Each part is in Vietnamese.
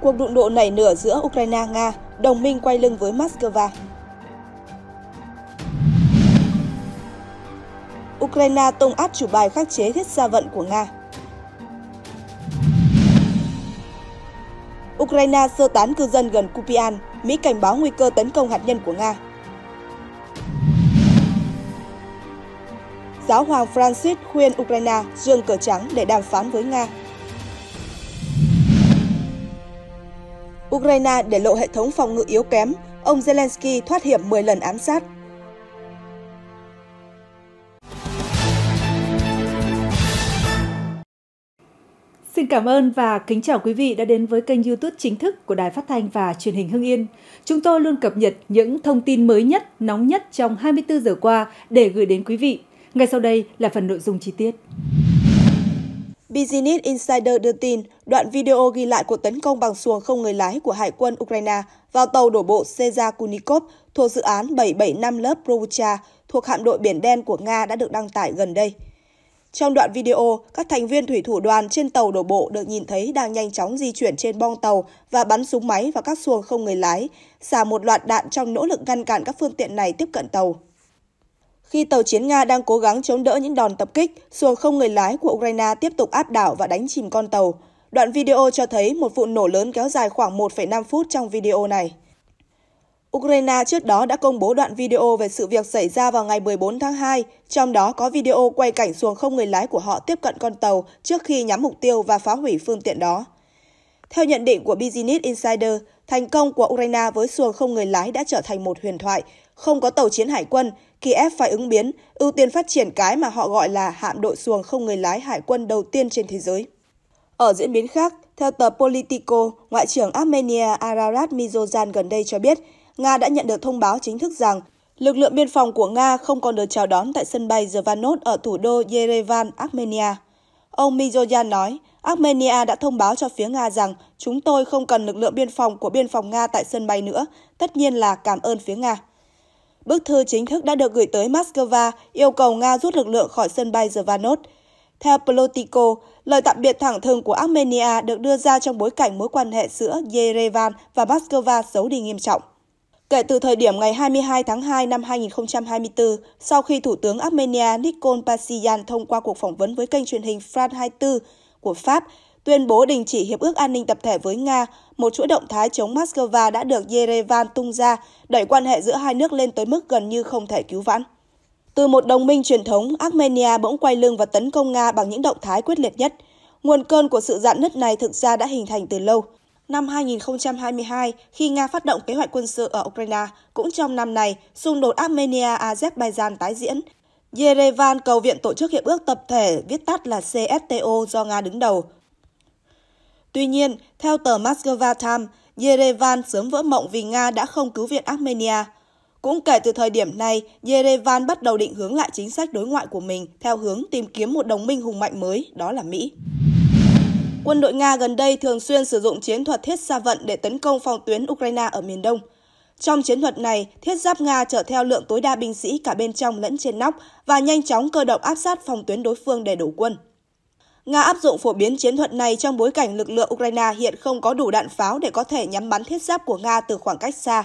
Cuộc đụng độ nảy nửa giữa Ukraine-Nga, đồng minh quay lưng với Moscow. Ukraine tung áp chủ bài khắc chế thiết gia vận của Nga. Ukraine sơ tán cư dân gần Kupian, Mỹ cảnh báo nguy cơ tấn công hạt nhân của Nga. Giáo hoàng Francis khuyên Ukraine dương cờ trắng để đàm phán với Nga. Ukraine để lộ hệ thống phòng ngự yếu kém, ông Zelensky thoát hiểm 10 lần ám sát. Xin cảm ơn và kính chào quý vị đã đến với kênh YouTube chính thức của Đài Phát thanh và Truyền hình Hưng Yên. Chúng tôi luôn cập nhật những thông tin mới nhất, nóng nhất trong 24 giờ qua để gửi đến quý vị. Ngay sau đây là phần nội dung chi tiết. Business Insider đưa tin, đoạn video ghi lại cuộc tấn công bằng xuồng không người lái của Hải quân Ukraine vào tàu đổ bộ Seja Kunikov thuộc dự án 775 lớp Provucha thuộc hạm đội Biển Đen của Nga đã được đăng tải gần đây. Trong đoạn video, các thành viên thủy thủ đoàn trên tàu đổ bộ được nhìn thấy đang nhanh chóng di chuyển trên bong tàu và bắn súng máy vào các xuồng không người lái, xả một loạt đạn trong nỗ lực ngăn cản các phương tiện này tiếp cận tàu. Khi tàu chiến Nga đang cố gắng chống đỡ những đòn tập kích, xuồng không người lái của Ukraine tiếp tục áp đảo và đánh chìm con tàu. Đoạn video cho thấy một vụ nổ lớn kéo dài khoảng 1,5 phút trong video này. Ukraine trước đó đã công bố đoạn video về sự việc xảy ra vào ngày 14 tháng 2, trong đó có video quay cảnh xuồng không người lái của họ tiếp cận con tàu trước khi nhắm mục tiêu và phá hủy phương tiện đó. Theo nhận định của Business Insider, thành công của Ukraine với xuồng không người lái đã trở thành một huyền thoại. Không có tàu chiến hải quân, Kiev phải ứng biến, ưu tiên phát triển cái mà họ gọi là hạm đội xuồng không người lái hải quân đầu tiên trên thế giới. Ở diễn biến khác, theo tờ Politico, Ngoại trưởng Armenia Ararat Mirzoyan gần đây cho biết, Nga đã nhận được thông báo chính thức rằng lực lượng biên phòng của Nga không còn được chào đón tại sân bay Zvanot ở thủ đô Yerevan, Armenia. Ông Mirzoyan nói, Armenia đã thông báo cho phía Nga rằng chúng tôi không cần lực lượng biên phòng của biên phòng Nga tại sân bay nữa, tất nhiên là cảm ơn phía Nga. Bức thư chính thức đã được gửi tới Moscow yêu cầu Nga rút lực lượng khỏi sân bay Zvanot. Theo Politico, lời tạm biệt thẳng thừng của Armenia được đưa ra trong bối cảnh mối quan hệ giữa Yerevan và Moscow xấu đi nghiêm trọng. Kể từ thời điểm ngày 22 tháng 2 năm 2024, sau khi Thủ tướng Armenia Nikol Pashinyan thông qua cuộc phỏng vấn với kênh truyền hình France 24 của Pháp, tuyên bố đình chỉ hiệp ước an ninh tập thể với Nga, một chuỗi động thái chống Moscow đã được Yerevan tung ra, đẩy quan hệ giữa hai nước lên tới mức gần như không thể cứu vãn. Từ một đồng minh truyền thống, Armenia bỗng quay lưng và tấn công Nga bằng những động thái quyết liệt nhất. Nguồn cơn của sự dạn nứt này thực ra đã hình thành từ lâu. Năm 2022, khi Nga phát động kế hoạch quân sự ở Ukraine, cũng trong năm này, xung đột Armenia-Azerbaijan tái diễn. Yerevan cầu viện tổ chức hiệp ước tập thể, viết tắt là CSTO do Nga đứng đầu. Tuy nhiên, theo tờ Moscow Times, Yerevan sớm vỡ mộng vì Nga đã không cứu viện Armenia. Cũng kể từ thời điểm này, Yerevan bắt đầu định hướng lại chính sách đối ngoại của mình theo hướng tìm kiếm một đồng minh hùng mạnh mới, đó là Mỹ. Quân đội Nga gần đây thường xuyên sử dụng chiến thuật thiết xa vận để tấn công phòng tuyến Ukraine ở miền Đông. Trong chiến thuật này, thiết giáp Nga chở theo lượng tối đa binh sĩ cả bên trong lẫn trên nóc và nhanh chóng cơ động áp sát phòng tuyến đối phương để đổ quân. Nga áp dụng phổ biến chiến thuật này trong bối cảnh lực lượng Ukraine hiện không có đủ đạn pháo để có thể nhắm bắn thiết giáp của Nga từ khoảng cách xa.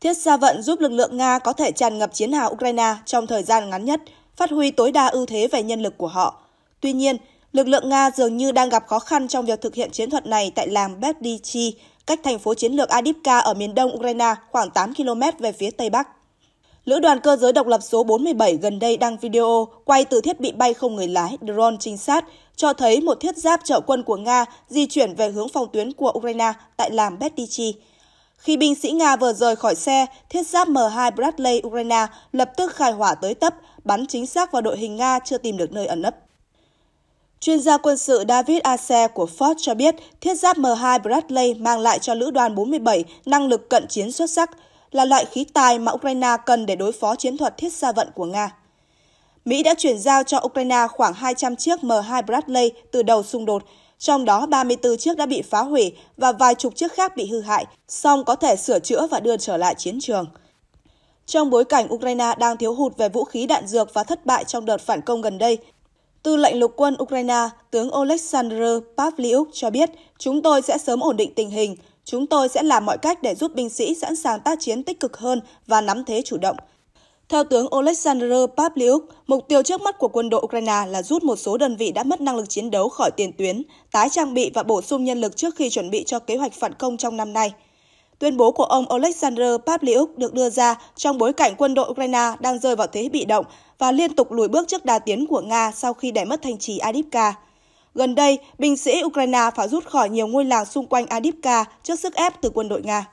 Thiết xa vận giúp lực lượng Nga có thể tràn ngập chiến hào Ukraine trong thời gian ngắn nhất, phát huy tối đa ưu thế về nhân lực của họ. Tuy nhiên, lực lượng Nga dường như đang gặp khó khăn trong việc thực hiện chiến thuật này tại làng Berdichi, cách thành phố chiến lược Adivka ở miền đông Ukraine khoảng 8 km về phía tây bắc. Lữ đoàn cơ giới độc lập số 47 gần đây đăng video quay từ thiết bị bay không người lái drone trinh sát cho thấy một thiết giáp trợ quân của Nga di chuyển về hướng phòng tuyến của Ukraine tại làng Betichi. Khi binh sĩ Nga vừa rời khỏi xe, thiết giáp M2 Bradley Ukraine lập tức khai hỏa tới tấp, bắn chính xác vào đội hình Nga chưa tìm được nơi ẩn nấp. Chuyên gia quân sự David Ase của Ford cho biết thiết giáp M2 Bradley mang lại cho lữ đoàn 47 năng lực cận chiến xuất sắc, là loại khí tài mà Ukraine cần để đối phó chiến thuật thiết xa vận của Nga. Mỹ đã chuyển giao cho Ukraine khoảng 200 chiếc M2 Bradley từ đầu xung đột, trong đó 34 chiếc đã bị phá hủy và vài chục chiếc khác bị hư hại, song có thể sửa chữa và đưa trở lại chiến trường. Trong bối cảnh Ukraine đang thiếu hụt về vũ khí đạn dược và thất bại trong đợt phản công gần đây, Tư lệnh lục quân Ukraine, tướng Oleksandr Pavliuk cho biết, chúng tôi sẽ sớm ổn định tình hình, chúng tôi sẽ làm mọi cách để giúp binh sĩ sẵn sàng tác chiến tích cực hơn và nắm thế chủ động. Theo tướng Oleksandr Pavlyuk, mục tiêu trước mắt của quân đội Ukraine là rút một số đơn vị đã mất năng lực chiến đấu khỏi tiền tuyến, tái trang bị và bổ sung nhân lực trước khi chuẩn bị cho kế hoạch phản công trong năm nay. Tuyên bố của ông Oleksandr Pavlyuk được đưa ra trong bối cảnh quân đội Ukraine đang rơi vào thế bị động và liên tục lùi bước trước đà tiến của Nga sau khi đẩy mất thành trì Adivka. Gần đây, binh sĩ Ukraine phải rút khỏi nhiều ngôi làng xung quanh Adipka trước sức ép từ quân đội Nga.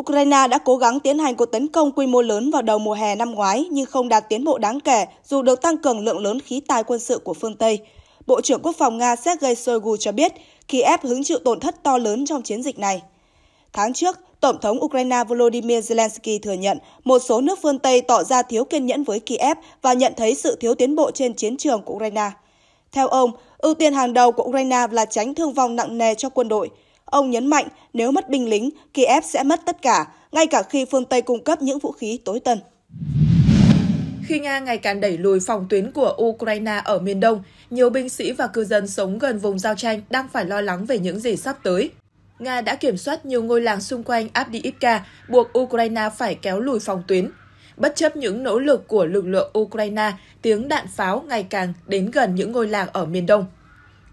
Ukraine đã cố gắng tiến hành cuộc tấn công quy mô lớn vào đầu mùa hè năm ngoái nhưng không đạt tiến bộ đáng kể dù được tăng cường lượng lớn khí tài quân sự của phương Tây. Bộ trưởng Quốc phòng Nga Sergei Shoigu cho biết Kiev hứng chịu tổn thất to lớn trong chiến dịch này. Tháng trước, Tổng thống Ukraine Volodymyr Zelensky thừa nhận một số nước phương Tây tỏ ra thiếu kiên nhẫn với Kiev và nhận thấy sự thiếu tiến bộ trên chiến trường của Ukraine. Theo ông, ưu tiên hàng đầu của Ukraine là tránh thương vong nặng nề cho quân đội. Ông nhấn mạnh nếu mất binh lính, Kiev sẽ mất tất cả, ngay cả khi phương Tây cung cấp những vũ khí tối tân. Khi Nga ngày càng đẩy lùi phòng tuyến của Ukraine ở miền Đông, nhiều binh sĩ và cư dân sống gần vùng giao tranh đang phải lo lắng về những gì sắp tới. Nga đã kiểm soát nhiều ngôi làng xung quanh Abdiivka, buộc Ukraine phải kéo lùi phòng tuyến. Bất chấp những nỗ lực của lực lượng Ukraine, tiếng đạn pháo ngày càng đến gần những ngôi làng ở miền đông.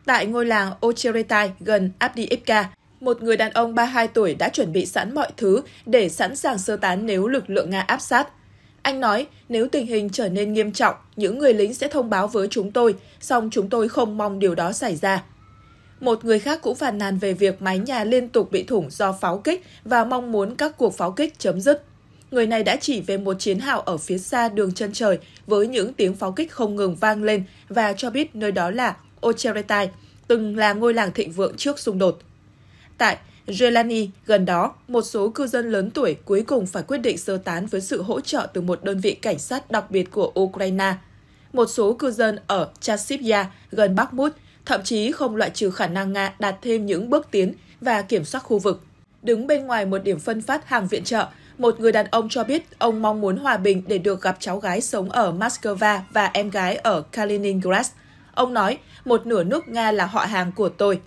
Tại ngôi làng Ocheretai gần Abdiivka, một người đàn ông 32 tuổi đã chuẩn bị sẵn mọi thứ để sẵn sàng sơ tán nếu lực lượng Nga áp sát. Anh nói, nếu tình hình trở nên nghiêm trọng, những người lính sẽ thông báo với chúng tôi, song chúng tôi không mong điều đó xảy ra. Một người khác cũng phàn nàn về việc mái nhà liên tục bị thủng do pháo kích và mong muốn các cuộc pháo kích chấm dứt. Người này đã chỉ về một chiến hào ở phía xa đường chân trời với những tiếng pháo kích không ngừng vang lên và cho biết nơi đó là Ocheretai, từng là ngôi làng thịnh vượng trước xung đột. Tại Jelani, gần đó, một số cư dân lớn tuổi cuối cùng phải quyết định sơ tán với sự hỗ trợ từ một đơn vị cảnh sát đặc biệt của Ukraine. Một số cư dân ở Chasivya, gần Bakhmut, thậm chí không loại trừ khả năng Nga đạt thêm những bước tiến và kiểm soát khu vực. Đứng bên ngoài một điểm phân phát hàng viện trợ, một người đàn ông cho biết ông mong muốn hòa bình để được gặp cháu gái sống ở Moscow và em gái ở Kaliningrad. Ông nói, một nửa nước Nga là họ hàng của tôi.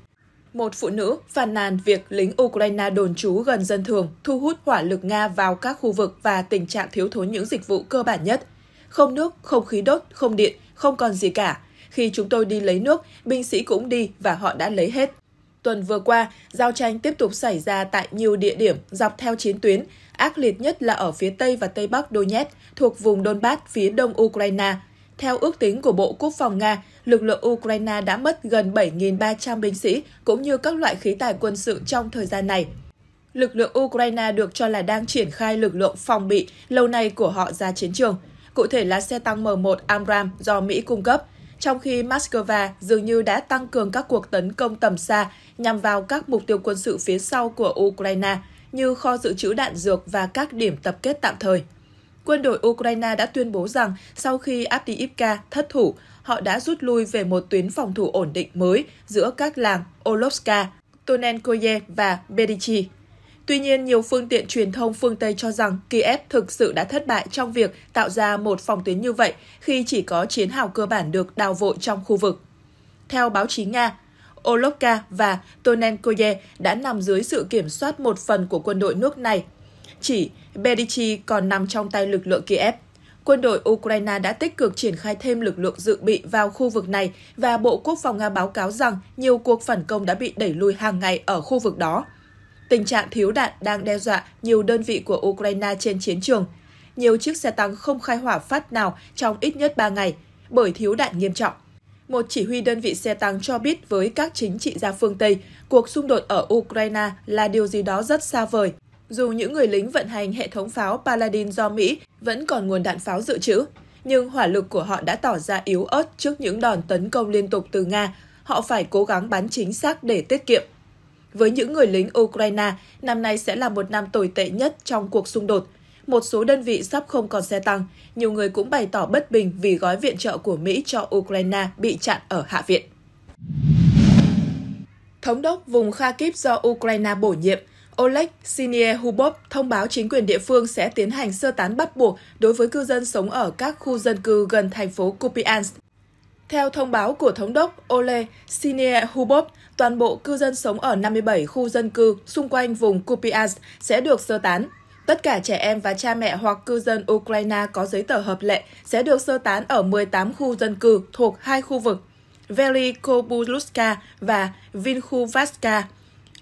Một phụ nữ phàn nàn việc lính Ukraine đồn trú gần dân thường, thu hút hỏa lực Nga vào các khu vực và tình trạng thiếu thốn những dịch vụ cơ bản nhất. Không nước, không khí đốt, không điện, không còn gì cả. Khi chúng tôi đi lấy nước, binh sĩ cũng đi và họ đã lấy hết. Tuần vừa qua, giao tranh tiếp tục xảy ra tại nhiều địa điểm dọc theo chiến tuyến, ác liệt nhất là ở phía Tây và Tây Bắc Donetsk, thuộc vùng Donbass phía đông Ukraine. Theo ước tính của Bộ Quốc phòng Nga, lực lượng Ukraine đã mất gần 7.300 binh sĩ cũng như các loại khí tài quân sự trong thời gian này. Lực lượng Ukraine được cho là đang triển khai lực lượng phòng bị lâu nay của họ ra chiến trường. Cụ thể là xe tăng M1 Amram do Mỹ cung cấp, trong khi Moscow dường như đã tăng cường các cuộc tấn công tầm xa nhằm vào các mục tiêu quân sự phía sau của Ukraine như kho dự trữ đạn dược và các điểm tập kết tạm thời. Quân đội Ukraine đã tuyên bố rằng sau khi Avdiivka thất thủ, họ đã rút lui về một tuyến phòng thủ ổn định mới giữa các làng Olovska, Tonenkoye và Berichi. Tuy nhiên, nhiều phương tiện truyền thông phương Tây cho rằng Kiev thực sự đã thất bại trong việc tạo ra một phòng tuyến như vậy khi chỉ có chiến hào cơ bản được đào vội trong khu vực. Theo báo chí Nga, Oloka và Tonenkoye đã nằm dưới sự kiểm soát một phần của quân đội nước này. Chỉ Berichi còn nằm trong tay lực lượng Kiev. Quân đội Ukraine đã tích cực triển khai thêm lực lượng dự bị vào khu vực này và Bộ Quốc phòng Nga báo cáo rằng nhiều cuộc phản công đã bị đẩy lùi hàng ngày ở khu vực đó. Tình trạng thiếu đạn đang đe dọa nhiều đơn vị của Ukraine trên chiến trường. Nhiều chiếc xe tăng không khai hỏa phát nào trong ít nhất 3 ngày bởi thiếu đạn nghiêm trọng. Một chỉ huy đơn vị xe tăng cho biết với các chính trị gia phương Tây, cuộc xung đột ở Ukraine là điều gì đó rất xa vời. Dù những người lính vận hành hệ thống pháo Paladin do Mỹ vẫn còn nguồn đạn pháo dự trữ, nhưng hỏa lực của họ đã tỏ ra yếu ớt trước những đòn tấn công liên tục từ Nga. Họ phải cố gắng bắn chính xác để tiết kiệm. Với những người lính Ukraine, năm nay sẽ là một năm tồi tệ nhất trong cuộc xung đột. Một số đơn vị sắp không còn xe tăng, nhiều người cũng bày tỏ bất bình vì gói viện trợ của Mỹ cho Ukraine bị chặn ở Hạ viện. Thống đốc vùng Kharkiv do Ukraine bổ nhiệm, Oleg Sinyehubov thông báo chính quyền địa phương sẽ tiến hành sơ tán bắt buộc đối với cư dân sống ở các khu dân cư gần thành phố Kupiansk. Theo thông báo của Thống đốc Ole Sinehubov, toàn bộ cư dân sống ở 57 khu dân cư xung quanh vùng Kupiansk sẽ được sơ tán. Tất cả trẻ em và cha mẹ hoặc cư dân Ukraine có giấy tờ hợp lệ sẽ được sơ tán ở 18 khu dân cư thuộc hai khu vực Velikobuluska và Vinhuvaska.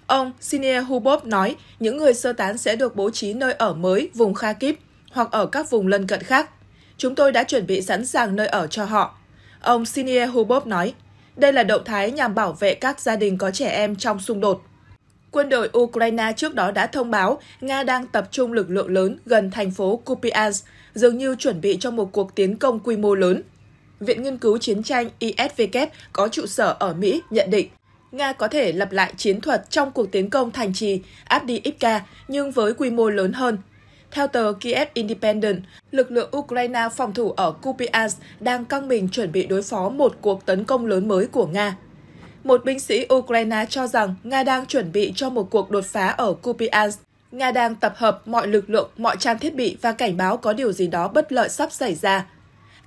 Ông Sinehubov nói những người sơ tán sẽ được bố trí nơi ở mới vùng Kharkiv hoặc ở các vùng lân cận khác. Chúng tôi đã chuẩn bị sẵn sàng nơi ở cho họ. Ông Sinehubov nói, đây là động thái nhằm bảo vệ các gia đình có trẻ em trong xung đột. Quân đội Ukraine trước đó đã thông báo Nga đang tập trung lực lượng lớn gần thành phố Kupiansk, dường như chuẩn bị cho một cuộc tiến công quy mô lớn. Viện Nghiên cứu Chiến tranh ISVK có trụ sở ở Mỹ nhận định Nga có thể lặp lại chiến thuật trong cuộc tiến công thành trì Avdiivka nhưng với quy mô lớn hơn. Theo tờ Kiev Independent, lực lượng Ukraine phòng thủ ở Kupiansk đang căng mình chuẩn bị đối phó một cuộc tấn công lớn mới của Nga. Một binh sĩ Ukraine cho rằng Nga đang chuẩn bị cho một cuộc đột phá ở Kupiansk. Nga đang tập hợp mọi lực lượng, mọi trang thiết bị và cảnh báo có điều gì đó bất lợi sắp xảy ra.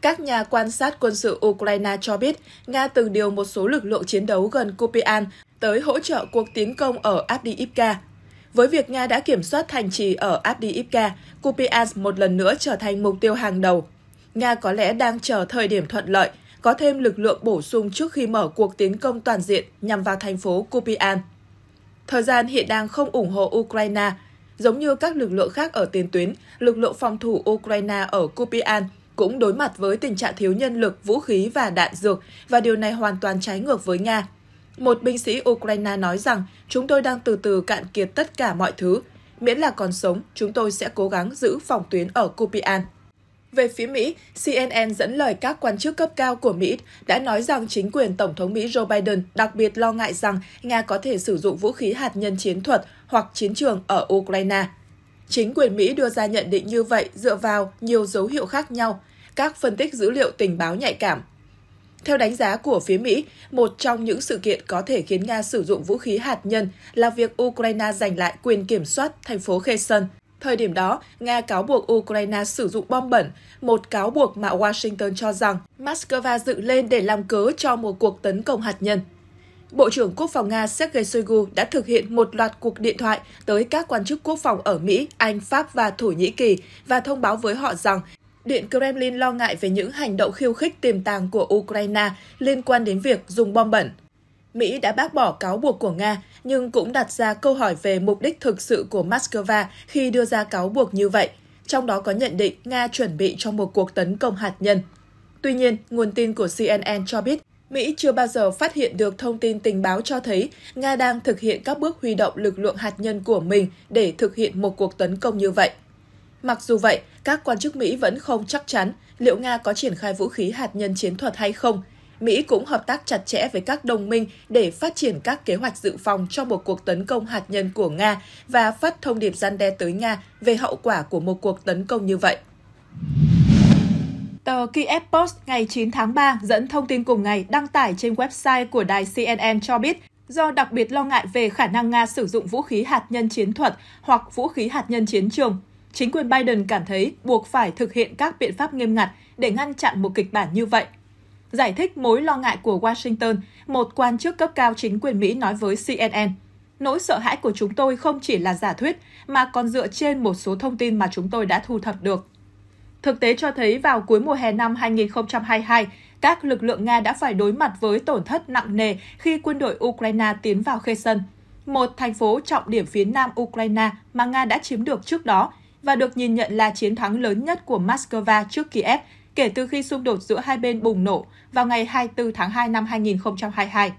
Các nhà quan sát quân sự Ukraine cho biết Nga từng điều một số lực lượng chiến đấu gần Kupiansk tới hỗ trợ cuộc tiến công ở Avdiivka. Với việc Nga đã kiểm soát thành trì ở Avdiivka, Kupiansk một lần nữa trở thành mục tiêu hàng đầu. Nga có lẽ đang chờ thời điểm thuận lợi, có thêm lực lượng bổ sung trước khi mở cuộc tiến công toàn diện nhằm vào thành phố Kupian. Thời gian hiện đang không ủng hộ Ukraine. Giống như các lực lượng khác ở tiền tuyến, lực lượng phòng thủ Ukraine ở Kupian cũng đối mặt với tình trạng thiếu nhân lực, vũ khí và đạn dược, và điều này hoàn toàn trái ngược với Nga. Một binh sĩ Ukraine nói rằng chúng tôi đang từ từ cạn kiệt tất cả mọi thứ. Miễn là còn sống, chúng tôi sẽ cố gắng giữ phòng tuyến ở Kupian. Về phía Mỹ, CNN dẫn lời các quan chức cấp cao của Mỹ đã nói rằng chính quyền Tổng thống Mỹ Joe Biden đặc biệt lo ngại rằng Nga có thể sử dụng vũ khí hạt nhân chiến thuật hoặc chiến trường ở Ukraine. Chính quyền Mỹ đưa ra nhận định như vậy dựa vào nhiều dấu hiệu khác nhau, các phân tích dữ liệu tình báo nhạy cảm. Theo đánh giá của phía Mỹ, một trong những sự kiện có thể khiến Nga sử dụng vũ khí hạt nhân là việc Ukraine giành lại quyền kiểm soát thành phố Kherson. Thời điểm đó, Nga cáo buộc Ukraine sử dụng bom bẩn, một cáo buộc mà Washington cho rằng Moscow dựng lên để làm cớ cho một cuộc tấn công hạt nhân. Bộ trưởng Quốc phòng Nga Sergei Shoigu đã thực hiện một loạt cuộc điện thoại tới các quan chức quốc phòng ở Mỹ, Anh, Pháp và Thổ Nhĩ Kỳ và thông báo với họ rằng Điện Kremlin lo ngại về những hành động khiêu khích tiềm tàng của Ukraine liên quan đến việc dùng bom bẩn. Mỹ đã bác bỏ cáo buộc của Nga, nhưng cũng đặt ra câu hỏi về mục đích thực sự của Moscow khi đưa ra cáo buộc như vậy, trong đó có nhận định Nga chuẩn bị cho một cuộc tấn công hạt nhân. Tuy nhiên, nguồn tin của CNN cho biết Mỹ chưa bao giờ phát hiện được thông tin tình báo cho thấy Nga đang thực hiện các bước huy động lực lượng hạt nhân của mình để thực hiện một cuộc tấn công như vậy. Mặc dù vậy, các quan chức Mỹ vẫn không chắc chắn liệu Nga có triển khai vũ khí hạt nhân chiến thuật hay không. Mỹ cũng hợp tác chặt chẽ với các đồng minh để phát triển các kế hoạch dự phòng cho một cuộc tấn công hạt nhân của Nga và phát thông điệp gian đe tới Nga về hậu quả của một cuộc tấn công như vậy. Tờ Kiev Post ngày 9 tháng 3 dẫn thông tin cùng ngày đăng tải trên website của đài CNN cho biết, do đặc biệt lo ngại về khả năng Nga sử dụng vũ khí hạt nhân chiến thuật hoặc vũ khí hạt nhân chiến trường. Chính quyền Biden cảm thấy buộc phải thực hiện các biện pháp nghiêm ngặt để ngăn chặn một kịch bản như vậy. Giải thích mối lo ngại của Washington, một quan chức cấp cao chính quyền Mỹ nói với CNN, nỗi sợ hãi của chúng tôi không chỉ là giả thuyết mà còn dựa trên một số thông tin mà chúng tôi đã thu thập được. Thực tế cho thấy vào cuối mùa hè năm 2022, các lực lượng Nga đã phải đối mặt với tổn thất nặng nề khi quân đội Ukraine tiến vào Kherson, một thành phố trọng điểm phía nam Ukraine mà Nga đã chiếm được trước đó và được nhìn nhận là chiến thắng lớn nhất của Moscow trước Kiev kể từ khi xung đột giữa hai bên bùng nổ vào ngày 24 tháng 2 năm 2022.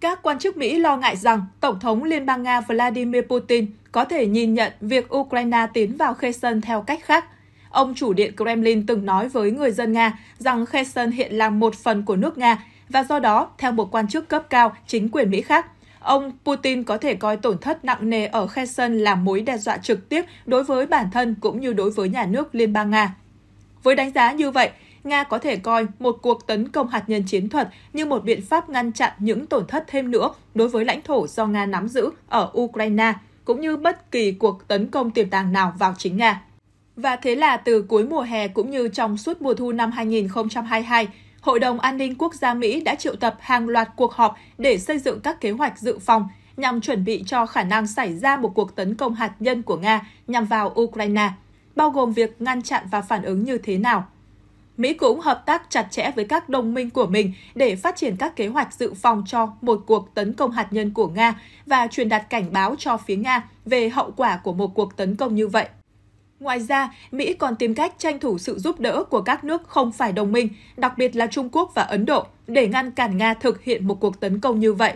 Các quan chức Mỹ lo ngại rằng Tổng thống Liên bang Nga Vladimir Putin có thể nhìn nhận việc Ukraine tiến vào Kherson theo cách khác – Ông chủ điện Kremlin từng nói với người dân Nga rằng Kherson hiện là một phần của nước Nga và do đó, theo một quan chức cấp cao chính quyền Mỹ khác, ông Putin có thể coi tổn thất nặng nề ở Kherson là mối đe dọa trực tiếp đối với bản thân cũng như đối với nhà nước Liên bang Nga. Với đánh giá như vậy, Nga có thể coi một cuộc tấn công hạt nhân chiến thuật như một biện pháp ngăn chặn những tổn thất thêm nữa đối với lãnh thổ do Nga nắm giữ ở Ukraine, cũng như bất kỳ cuộc tấn công tiềm tàng nào vào chính Nga. Và thế là từ cuối mùa hè cũng như trong suốt mùa thu năm 2022, Hội đồng An ninh Quốc gia Mỹ đã triệu tập hàng loạt cuộc họp để xây dựng các kế hoạch dự phòng nhằm chuẩn bị cho khả năng xảy ra một cuộc tấn công hạt nhân của Nga nhằm vào Ukraine, bao gồm việc ngăn chặn và phản ứng như thế nào. Mỹ cũng hợp tác chặt chẽ với các đồng minh của mình để phát triển các kế hoạch dự phòng cho một cuộc tấn công hạt nhân của Nga và truyền đạt cảnh báo cho phía Nga về hậu quả của một cuộc tấn công như vậy. Ngoài ra, Mỹ còn tìm cách tranh thủ sự giúp đỡ của các nước không phải đồng minh, đặc biệt là Trung Quốc và Ấn Độ, để ngăn cản Nga thực hiện một cuộc tấn công như vậy.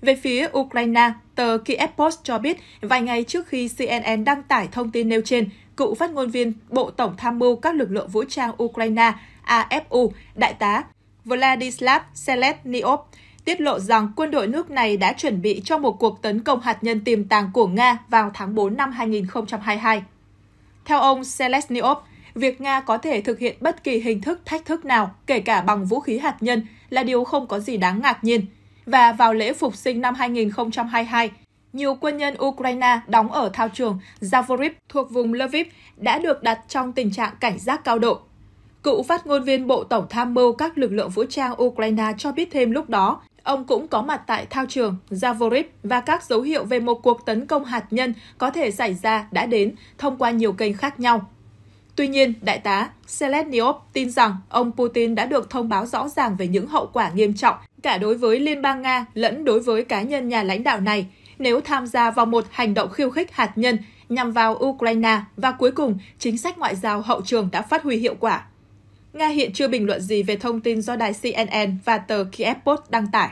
Về phía Ukraine, tờ Kiev Post cho biết vài ngày trước khi CNN đăng tải thông tin nêu trên, cựu phát ngôn viên Bộ Tổng tham mưu các lực lượng vũ trang Ukraine AFU, đại tá Vladislav Selesnyov, tiết lộ rằng quân đội nước này đã chuẩn bị cho một cuộc tấn công hạt nhân tiềm tàng của Nga vào tháng 4 năm 2022. Theo ông Selesnyov, việc Nga có thể thực hiện bất kỳ hình thức thách thức nào, kể cả bằng vũ khí hạt nhân, là điều không có gì đáng ngạc nhiên. Và vào lễ phục sinh năm 2022, nhiều quân nhân Ukraine đóng ở thao trường Zavorib thuộc vùng Lviv đã được đặt trong tình trạng cảnh giác cao độ. Cựu phát ngôn viên Bộ Tổng tham mưu các lực lượng vũ trang Ukraine cho biết thêm lúc đó, ông cũng có mặt tại thao trường Zavorib và các dấu hiệu về một cuộc tấn công hạt nhân có thể xảy ra đã đến thông qua nhiều kênh khác nhau. Tuy nhiên, đại tá Selesnyov tin rằng ông Putin đã được thông báo rõ ràng về những hậu quả nghiêm trọng cả đối với Liên bang Nga lẫn đối với cá nhân nhà lãnh đạo này nếu tham gia vào một hành động khiêu khích hạt nhân nhằm vào Ukraine và cuối cùng chính sách ngoại giao hậu trường đã phát huy hiệu quả. Nga hiện chưa bình luận gì về thông tin do đài CNN và tờ Kiev Post đăng tải.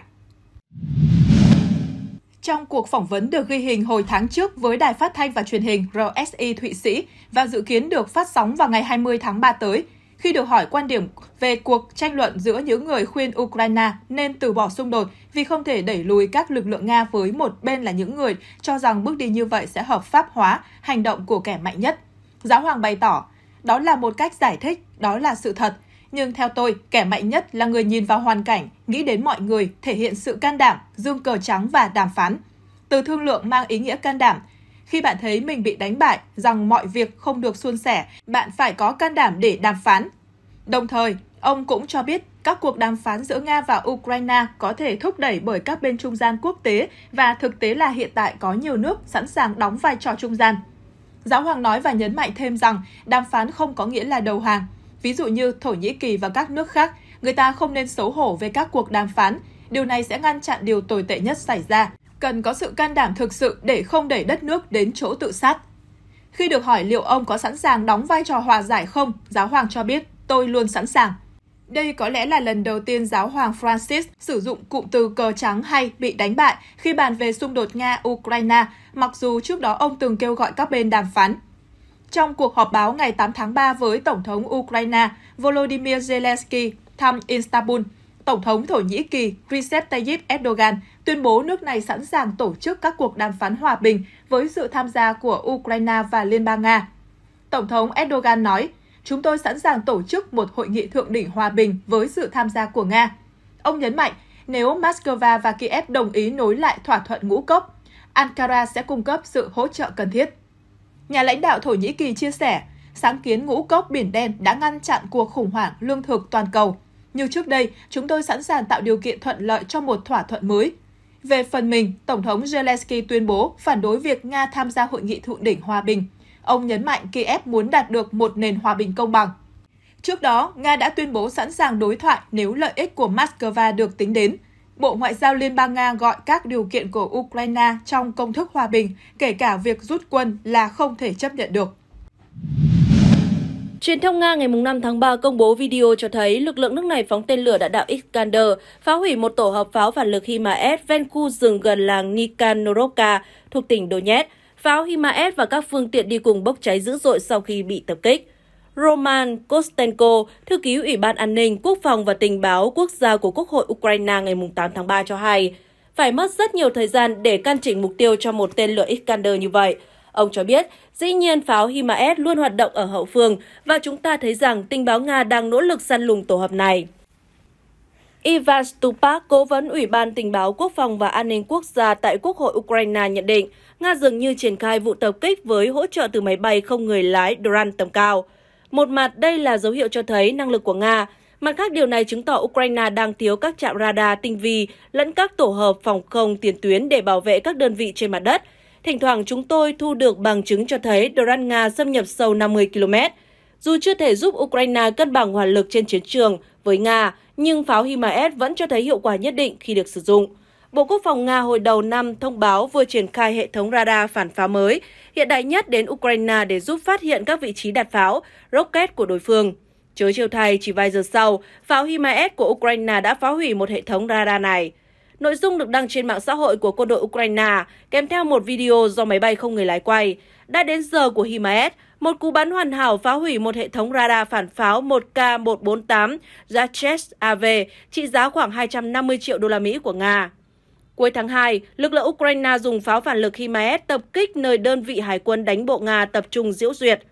Trong cuộc phỏng vấn được ghi hình hồi tháng trước với đài phát thanh và truyền hình RSI Thụy Sĩ và dự kiến được phát sóng vào ngày 20 tháng 3 tới, khi được hỏi quan điểm về cuộc tranh luận giữa những người khuyên Ukraine nên từ bỏ xung đột vì không thể đẩy lùi các lực lượng Nga với một bên là những người cho rằng bước đi như vậy sẽ hợp pháp hóa hành động của kẻ mạnh nhất. Giáo hoàng bày tỏ, đó là một cách giải thích, đó là sự thật. Nhưng theo tôi, kẻ mạnh nhất là người nhìn vào hoàn cảnh, nghĩ đến mọi người, thể hiện sự can đảm, dương cờ trắng và đàm phán. Từ thương lượng mang ý nghĩa can đảm, khi bạn thấy mình bị đánh bại, rằng mọi việc không được suôn sẻ, bạn phải có can đảm để đàm phán. Đồng thời, ông cũng cho biết các cuộc đàm phán giữa Nga và Ukraine có thể thúc đẩy bởi các bên trung gian quốc tế và thực tế là hiện tại có nhiều nước sẵn sàng đóng vai trò trung gian. Giáo hoàng nói và nhấn mạnh thêm rằng đàm phán không có nghĩa là đầu hàng. Ví dụ như Thổ Nhĩ Kỳ và các nước khác, người ta không nên xấu hổ về các cuộc đàm phán. Điều này sẽ ngăn chặn điều tồi tệ nhất xảy ra cần có sự can đảm thực sự để không đẩy đất nước đến chỗ tự sát. Khi được hỏi liệu ông có sẵn sàng đóng vai trò hòa giải không, giáo hoàng cho biết, tôi luôn sẵn sàng. Đây có lẽ là lần đầu tiên giáo hoàng Francis sử dụng cụm từ cờ trắng hay bị đánh bại khi bàn về xung đột Nga-Ukraine, mặc dù trước đó ông từng kêu gọi các bên đàm phán. Trong cuộc họp báo ngày 8 tháng 3 với Tổng thống Ukraine Volodymyr Zelensky thăm Istanbul, Tổng thống Thổ Nhĩ Kỳ Recep Tayyip Erdogan tuyên bố nước này sẵn sàng tổ chức các cuộc đàm phán hòa bình với sự tham gia của Ukraine và Liên bang Nga. Tổng thống Erdogan nói, chúng tôi sẵn sàng tổ chức một hội nghị thượng đỉnh hòa bình với sự tham gia của Nga. Ông nhấn mạnh, nếu Moscow và Kiev đồng ý nối lại thỏa thuận ngũ cốc, Ankara sẽ cung cấp sự hỗ trợ cần thiết. Nhà lãnh đạo Thổ Nhĩ Kỳ chia sẻ, sáng kiến ngũ cốc Biển Đen đã ngăn chặn cuộc khủng hoảng lương thực toàn cầu. Như trước đây, chúng tôi sẵn sàng tạo điều kiện thuận lợi cho một thỏa thuận mới. Về phần mình, Tổng thống Zelensky tuyên bố phản đối việc Nga tham gia hội nghị thượng đỉnh hòa bình. Ông nhấn mạnh Kiev muốn đạt được một nền hòa bình công bằng. Trước đó, Nga đã tuyên bố sẵn sàng đối thoại nếu lợi ích của Moscow được tính đến. Bộ Ngoại giao Liên bang Nga gọi các điều kiện của Ukraine trong công thức hòa bình, kể cả việc rút quân là không thể chấp nhận được. Truyền thông Nga ngày 5 tháng 3 công bố video cho thấy lực lượng nước này phóng tên lửa đạn đạo Iskander, phá hủy một tổ hợp pháo phản lực HIMARS ven khu rừng gần làng Nikanorovka thuộc tỉnh Donetsk. Pháo HIMARS và các phương tiện đi cùng bốc cháy dữ dội sau khi bị tập kích. Roman Kostenko, thư ký Ủy ban An ninh, Quốc phòng và Tình báo Quốc gia của Quốc hội Ukraine ngày 8 tháng 3 cho hay, phải mất rất nhiều thời gian để căn chỉnh mục tiêu cho một tên lửa Iskander như vậy – Ông cho biết, dĩ nhiên pháo HIMARS luôn hoạt động ở hậu phương và chúng ta thấy rằng tình báo Nga đang nỗ lực săn lùng tổ hợp này. Ivan Stupak, cố vấn Ủy ban Tình báo Quốc phòng và An ninh Quốc gia tại Quốc hội Ukraine nhận định, Nga dường như triển khai vụ tập kích với hỗ trợ từ máy bay không người lái Drone tầm cao. Một mặt đây là dấu hiệu cho thấy năng lực của Nga, Mặt khác, điều này chứng tỏ Ukraine đang thiếu các trạm radar tinh vi lẫn các tổ hợp phòng không tiền tuyến để bảo vệ các đơn vị trên mặt đất. Thỉnh thoảng chúng tôi thu được bằng chứng cho thấy Doran Nga xâm nhập sâu 50 km. Dù chưa thể giúp Ukraine cân bằng hỏa lực trên chiến trường với Nga, nhưng pháo HIMARS vẫn cho thấy hiệu quả nhất định khi được sử dụng. Bộ Quốc phòng Nga hồi đầu năm thông báo vừa triển khai hệ thống radar phản pháo mới, hiện đại nhất đến Ukraine để giúp phát hiện các vị trí đặt pháo, rocket của đối phương. Chớ chiều thay, chỉ vài giờ sau, pháo HIMARS của Ukraine đã phá hủy một hệ thống radar này. Nội dung được đăng trên mạng xã hội của quân đội Ukraine kèm theo một video do máy bay không người lái quay. Đã đến giờ của HIMARS, một cú bắn hoàn hảo phá hủy một hệ thống radar phản pháo 1K148 Zaches AV trị giá khoảng 250 triệu đô la Mỹ của Nga. Cuối tháng 2, lực lượng Ukraine dùng pháo phản lực HIMARS tập kích nơi đơn vị hải quân đánh bộ Nga tập trung diễu duyệt.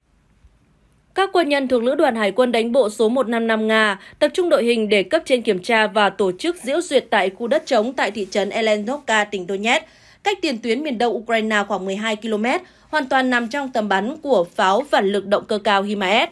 Các quân nhân thuộc Lữ đoàn Hải quân đánh bộ số 155 Nga tập trung đội hình để cấp trên kiểm tra và tổ chức diễu duyệt tại khu đất trống tại thị trấn Elenovka, tỉnh Donetsk, cách tiền tuyến miền đông Ukraine khoảng 12 km, hoàn toàn nằm trong tầm bắn của pháo và lực động cơ cao HIMARS.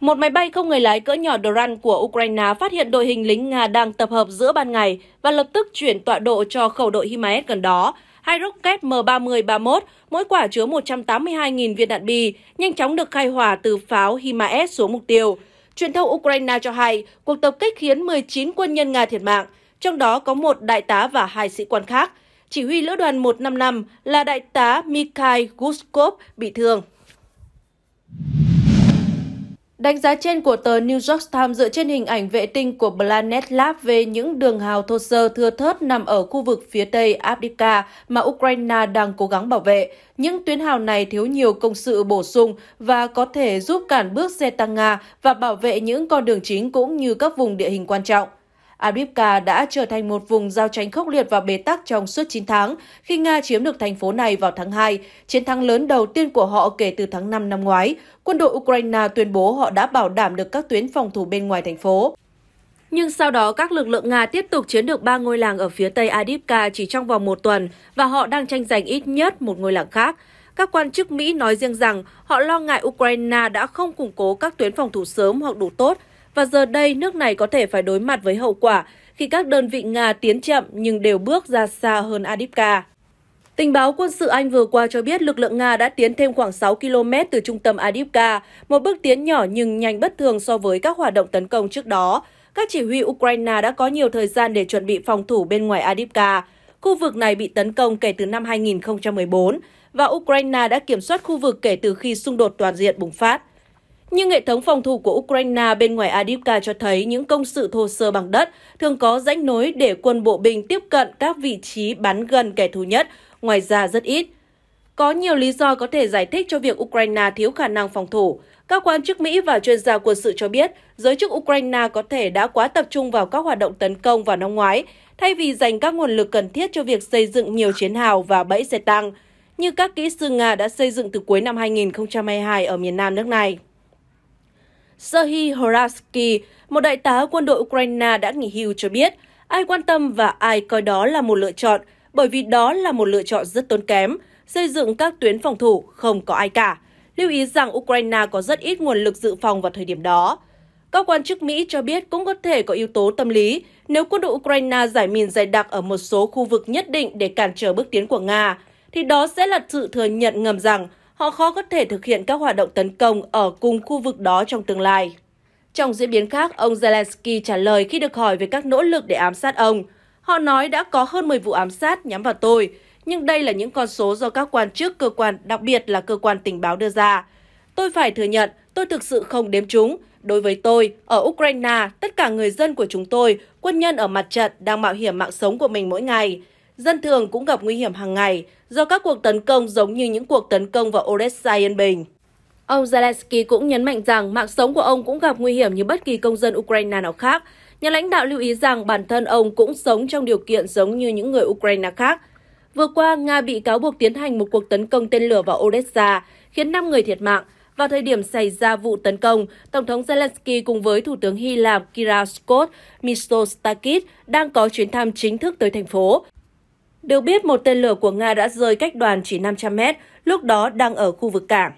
Một máy bay không người lái cỡ nhỏ Doran của Ukraine phát hiện đội hình lính Nga đang tập hợp giữa ban ngày và lập tức chuyển tọa độ cho khẩu đội HIMARS gần đó. Hai rocket M30-31, mỗi quả chứa 182.000 viên đạn bi, nhanh chóng được khai hỏa từ pháo HIMARS xuống mục tiêu. Truyền thông Ukraine cho hay cuộc tập kích khiến 19 quân nhân Nga thiệt mạng, trong đó có một đại tá và hai sĩ quan khác. Chỉ huy lữ đoàn 155 là đại tá Mikhail Guskov bị thương. Đánh giá trên của tờ New York Times dựa trên hình ảnh vệ tinh của Planet Lab về những đường hào thô sơ thưa thớt nằm ở khu vực phía tây Abdika mà Ukraine đang cố gắng bảo vệ. Những tuyến hào này thiếu nhiều công sự bổ sung và có thể giúp cản bước xe tăng Nga và bảo vệ những con đường chính cũng như các vùng địa hình quan trọng. Avdiivka đã trở thành một vùng giao tranh khốc liệt và bế tắc trong suốt 9 tháng khi Nga chiếm được thành phố này vào tháng 2, chiến thắng lớn đầu tiên của họ kể từ tháng 5 năm ngoái. Quân đội Ukraine tuyên bố họ đã bảo đảm được các tuyến phòng thủ bên ngoài thành phố. Nhưng sau đó, các lực lượng Nga tiếp tục chiếm được ba ngôi làng ở phía tây Adivka chỉ trong vòng một tuần và họ đang tranh giành ít nhất một ngôi làng khác. Các quan chức Mỹ nói riêng rằng họ lo ngại Ukraine đã không củng cố các tuyến phòng thủ sớm hoặc đủ tốt và giờ đây nước này có thể phải đối mặt với hậu quả khi các đơn vị Nga tiến chậm nhưng đều bước ra xa hơn Adipka. Tình báo quân sự Anh vừa qua cho biết lực lượng Nga đã tiến thêm khoảng 6 km từ trung tâm Adipka, một bước tiến nhỏ nhưng nhanh bất thường so với các hoạt động tấn công trước đó. Các chỉ huy Ukraine đã có nhiều thời gian để chuẩn bị phòng thủ bên ngoài Adipka. Khu vực này bị tấn công kể từ năm 2014 và Ukraine đã kiểm soát khu vực kể từ khi xung đột toàn diện bùng phát. Nhưng hệ thống phòng thủ của Ukraine bên ngoài Adivka cho thấy những công sự thô sơ bằng đất thường có rãnh nối để quân bộ binh tiếp cận các vị trí bắn gần kẻ thù nhất, ngoài ra rất ít. Có nhiều lý do có thể giải thích cho việc Ukraine thiếu khả năng phòng thủ. Các quan chức Mỹ và chuyên gia quân sự cho biết, giới chức Ukraine có thể đã quá tập trung vào các hoạt động tấn công vào năm ngoái, thay vì dành các nguồn lực cần thiết cho việc xây dựng nhiều chiến hào và bẫy xe tăng, như các kỹ sư Nga đã xây dựng từ cuối năm 2022 ở miền nam nước này. Serhiy Horatsky, một đại tá quân đội Ukraine đã nghỉ hưu cho biết, ai quan tâm và ai coi đó là một lựa chọn, bởi vì đó là một lựa chọn rất tốn kém, xây dựng các tuyến phòng thủ không có ai cả. Lưu ý rằng Ukraine có rất ít nguồn lực dự phòng vào thời điểm đó. Các quan chức Mỹ cho biết cũng có thể có yếu tố tâm lý nếu quân đội Ukraine giải mìn dày đặc ở một số khu vực nhất định để cản trở bước tiến của Nga, thì đó sẽ là sự thừa nhận ngầm rằng họ khó có thể thực hiện các hoạt động tấn công ở cùng khu vực đó trong tương lai. Trong diễn biến khác, ông Zelensky trả lời khi được hỏi về các nỗ lực để ám sát ông. Họ nói đã có hơn 10 vụ ám sát nhắm vào tôi, nhưng đây là những con số do các quan chức cơ quan, đặc biệt là cơ quan tình báo đưa ra. Tôi phải thừa nhận, tôi thực sự không đếm chúng. Đối với tôi, ở Ukraine, tất cả người dân của chúng tôi, quân nhân ở mặt trận đang mạo hiểm mạng sống của mình mỗi ngày. Dân thường cũng gặp nguy hiểm hàng ngày do các cuộc tấn công giống như những cuộc tấn công vào Odessa Yên Bình. Ông Zelensky cũng nhấn mạnh rằng mạng sống của ông cũng gặp nguy hiểm như bất kỳ công dân Ukraine nào khác. Nhà lãnh đạo lưu ý rằng bản thân ông cũng sống trong điều kiện giống như những người Ukraine khác. Vừa qua, Nga bị cáo buộc tiến hành một cuộc tấn công tên lửa vào Odessa, khiến 5 người thiệt mạng. Vào thời điểm xảy ra vụ tấn công, Tổng thống Zelensky cùng với Thủ tướng Hy Lạp Kyriakos Mitsotakis đang có chuyến thăm chính thức tới thành phố. Được biết, một tên lửa của Nga đã rơi cách đoàn chỉ 500 mét, lúc đó đang ở khu vực cảng.